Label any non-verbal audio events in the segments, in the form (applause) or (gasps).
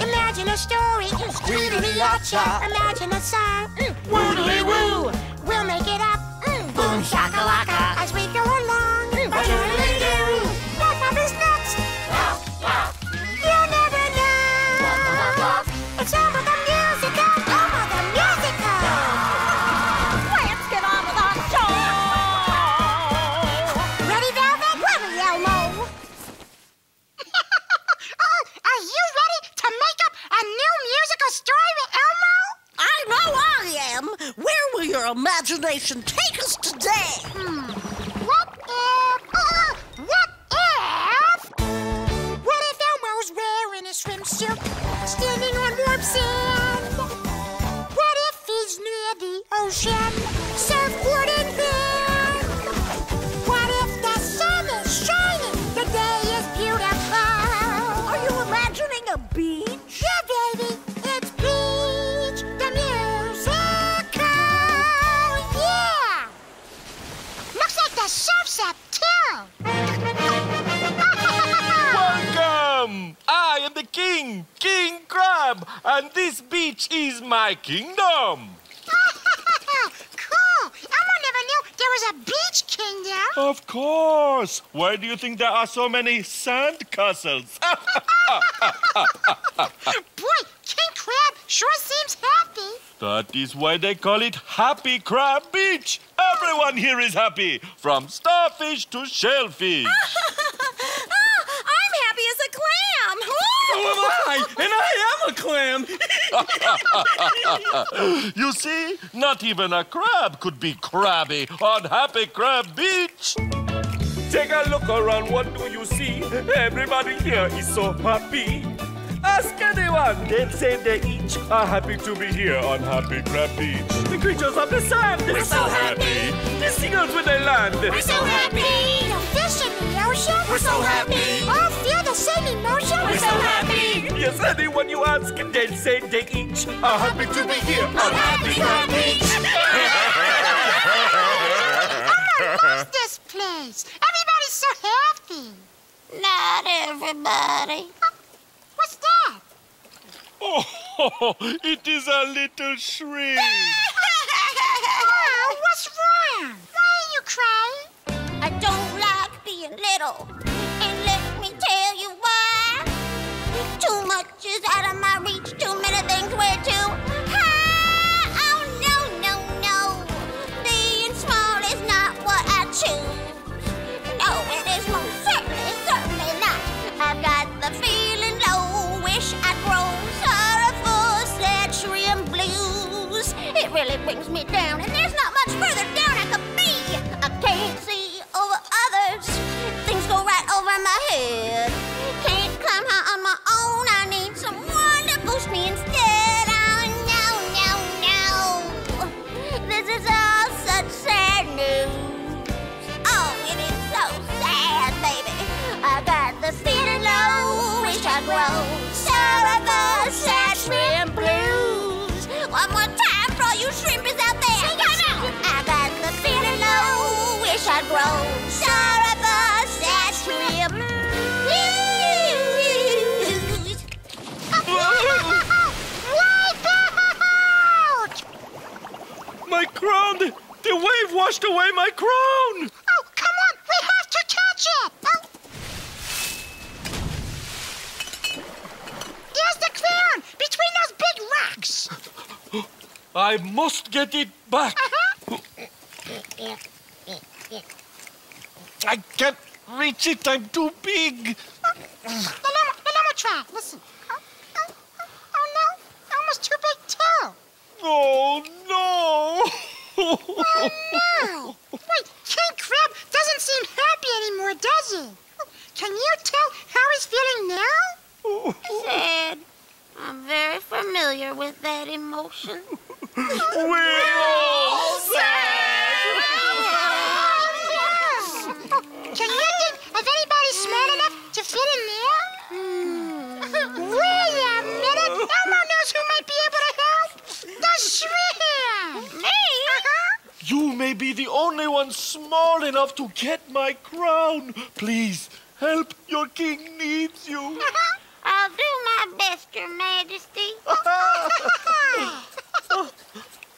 Imagine a story. Imagine a song. Woodly-woo. We'll make it up. Boom shakalaka. Imagination take us today? Hmm. King, King Crab, and this beach is my kingdom. (laughs) cool. Elmo never knew there was a beach kingdom. Of course. Why do you think there are so many sand castles? (laughs) Boy, King Crab sure seems happy. that is why they call it Happy Crab Beach. Everyone here is happy, from starfish to shellfish. (laughs) I'm happy as a clam. So am I, and I am a clam. (laughs) you see, not even a crab could be crabby on Happy Crab Beach. Take a look around, what do you see? Everybody here is so happy. Ask anyone, they'll say they each are happy to be here on Happy Crab Beach. The creatures of the sand, we're so happy. The seagulls when they land, We're so happy. The fish in the ocean. We're so happy. All feel the same emotion. We're so happy. Yes, anyone you ask, they'll say they each are happy to be here on Happy Crab Beach. Elmo loves this place. Everybody's so happy. Not everybody. Oh, (laughs) it is a little shrimp. Oh, (laughs) what's wrong? Why are you crying? I don't like being little. Brings me low. Wish I'd grow. Sorrowful, sad shrimp out! My crown! The, the wave washed away my crown! Oh, come on! We have to catch it! Oh. Here's the crown! Between those big rocks! (gasps) I must get it back. Uh-huh. (gasps) I can't reach it. I'm too big. Let Elmo, let Elmo try. Listen. Oh, oh, oh, oh no! Almost too big too. Oh no! Oh no! Wait, King Crab doesn't seem happy anymore, does he? Oh, Can you tell how he's feeling now? Sad. I'm very familiar with that emotion. We're all sad. Oh, Can you think of anybody smart enough to fit in there? Hmm. (laughs) Wait a minute! Elmo knows who might be able to help! The shrimp! Me? Uh-huh. You may be the only one small enough to get my crown. Please, Help! Your king needs you. Uh-huh. I'll do my best, Your Majesty. (laughs)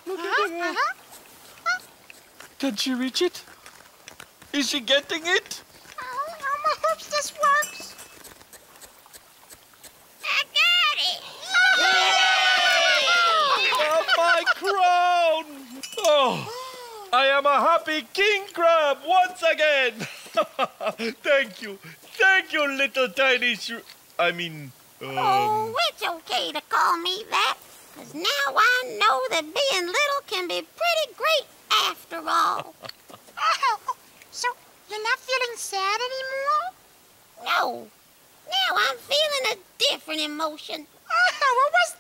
Uh-huh. Can she reach it? Is she getting it? This works. I got it. Oh, my crown! Oh, I am a happy king crab once again. (laughs) Thank you. Thank you, little tiny shrew. I mean, um, Oh, it's okay to call me that. Because now I know that being little can be pretty great after all. Oh, (laughs) so you're not feeling sad anymore? No. Now I'm feeling a different emotion. Uh-huh. Oh, what was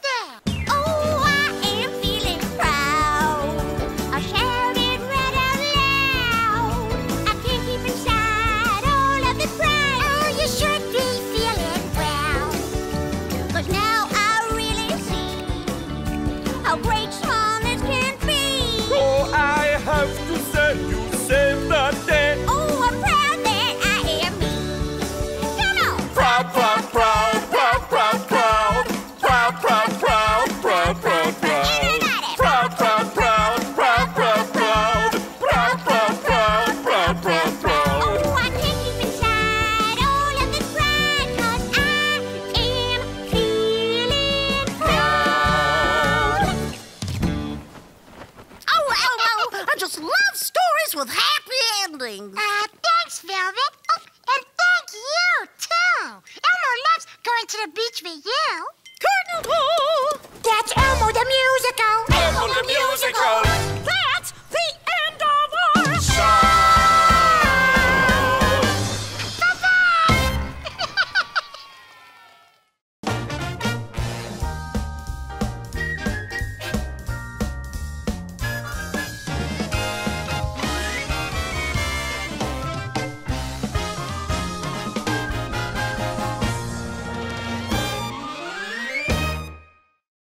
I just love stories with happy endings. Uh, thanks, Velvet. Oh, and thank you, too. Elmo loves going to the beach with you. Curtain